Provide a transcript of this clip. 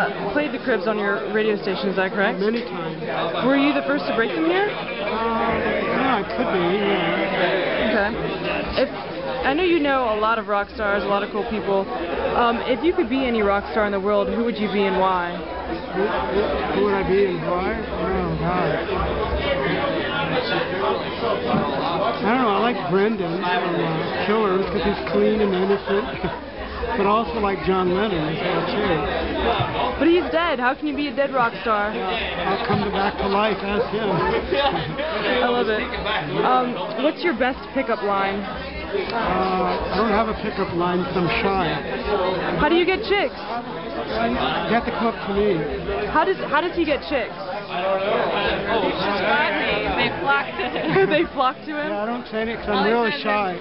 Uh, played the cribs on your radio station, is that correct? Many times. Were you the first to break them here? Uh, yeah, it could be. Yeah. Okay. If I know you know a lot of rock stars, a lot of cool people. Um, if you could be any rock star in the world, who would you be and why? Who, who, who would I be and why? Oh God. I don't know. I like Brandon uh, Killers because he's clean and innocent, but also like John Lennon as well too. But he's dead. How can you be a dead rock star? I'll come to back to life as him. I love it. Um, what's your best pickup line? Uh, I don't have a pickup line because I'm shy. How do you get chicks? You have to come up to me. How does how does he get chicks? I don't know. They flock to him. they flock to him. Yeah, I don't say it because I'm really shy.